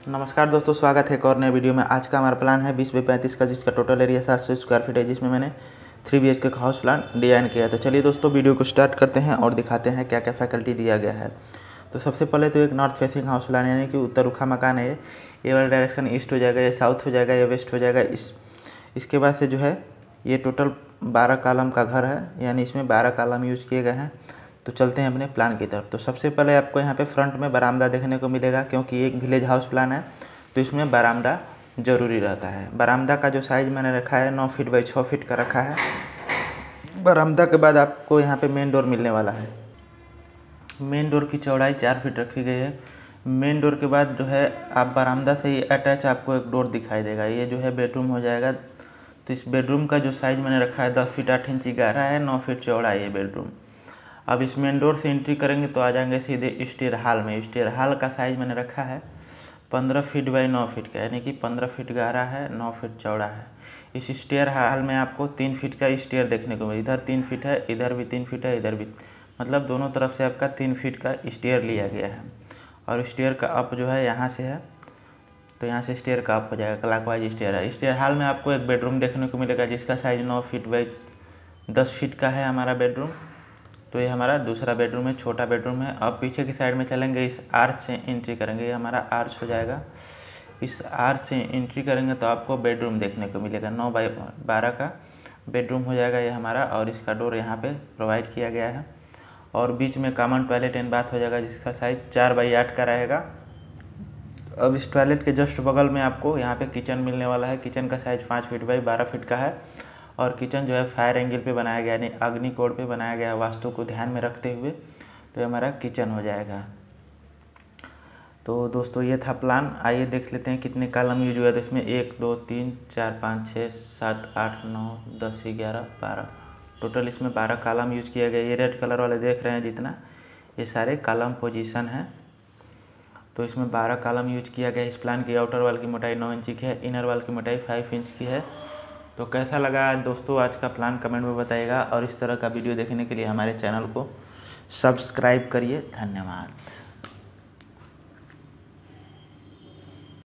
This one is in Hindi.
नमस्कार दोस्तों, स्वागत है एक और नए वीडियो में। आज का हमारा प्लान है बीस बाई पैंतीस का, जिसका टोटल एरिया सात सौ स्क्वायर फीट है, जिसमें मैंने three B H K house plan design किया तो चलिए दोस्तों, वीडियो को स्टार्ट करते हैं और दिखाते हैं क्या क्या फैकल्टी दिया गया है। तो सबसे पहले तो एक नॉर्थ फेसिंग हाउस प्लान यानी कि उत्तर रुखा मकान है ये। वाला डायरेक्शन ईस्ट हो जाएगा, या साउथ हो जाएगा, या वेस्ट हो जाएगा, इस, इसके बाद से जो है, ये टोटल बारह कालम का घर है, यानी इसमें बारह कालम यूज़ किए गए हैं। तो चलते हैं अपने प्लान की तरफ़। तो सबसे पहले आपको यहाँ पे फ्रंट में बरामदा देखने को मिलेगा, क्योंकि एक विलेज हाउस प्लान है तो इसमें बरामदा ज़रूरी रहता है। बरामदा का जो साइज़ मैंने रखा है, नौ फीट बाई छः फीट का रखा है। बरामदा के बाद आपको यहाँ पे मेन डोर मिलने वाला है। मेन डोर की चौड़ाई चार फीट रखी गई है। मेन डोर के बाद जो है, आप बरामदा से ही अटैच आपको एक डोर दिखाई देगा। ये जो है बेडरूम हो जाएगा। तो इस बेडरूम का जो साइज़ मैंने रखा है, दस फीट आठ इंची गहरा है, नौ फीट चौड़ा है ये बेडरूम अब इस मेन डोर से एंट्री करेंगे तो आ जाएँगे सीधे स्टेयर हाल में। स्टेयर हाल का साइज़ मैंने रखा है पंद्रह फीट बाई नौ फीट का, यानी कि पंद्रह फीट गहरा है, नौ फीट चौड़ा है। इस स्टेयर हाल में आपको तीन फीट का स्टेयर देखने को मिले इधर तीन फीट है, इधर भी तीन फीट है, इधर भी। मतलब दोनों तरफ़ से आपका तीन फीट का स्टेयर लिया गया है। और स्टेयर का अप जो है, यहाँ से है तो यहाँ से स्टेयर का अप हो जाएगा क्लाकवाइज स्टेयर है। स्टेयर हाल में आपको एक बेडरूम देखने को मिलेगा, जिसका साइज़ नौ फीट बाई दस फीट का है हमारा बेडरूम तो ये हमारा दूसरा बेडरूम है, छोटा बेडरूम है। अब पीछे की साइड में चलेंगे, इस आर्च से एंट्री करेंगे। ये हमारा आर्च हो जाएगा। इस आर्च से एंट्री करेंगे तो आपको बेडरूम देखने को मिलेगा। नौ बाई बारह का बेडरूम हो जाएगा ये हमारा और इसका डोर यहाँ पे प्रोवाइड किया गया है। और बीच में कॉमन टॉयलेट एंड बाथ हो जाएगा, जिसका साइज़ चार बाई आठ का रहेगा। अब इस टॉयलेट के जस्ट बगल में आपको यहाँ पे किचन मिलने वाला है। किचन का साइज़ पाँच फीट बाई बारह फीट का है। और किचन जो है फायर एंगल पे बनाया गया, यानी अग्नि कोड पे बनाया गया वास्तु को ध्यान में रखते हुए तो हमारा किचन हो जाएगा। तो दोस्तों, ये था प्लान आइए देख लेते हैं कितने कालम यूज़ हुआ तो इसमें एक, दो, तीन, चार, पाँच, छः, सात, आठ, नौ, दस, ग्यारह, बारह। टोटल इसमें बारह कालम यूज़ किया गया ये रेड कलर वाले देख रहे हैं जितना। ये सारे कालम पोजीशन हैं। तो इसमें बारह कालम यूज़ किया गया। इस प्लान की आउटर वाल की मोटाई नौ इंच की है इनर वाल की मोटाई फाइव इंच की है। तो कैसा लगा? दोस्तों, आज का प्लान कमेंट में बताइएगा और इस तरह का वीडियो देखने के लिए हमारे चैनल को सब्सक्राइब करिए। धन्यवाद।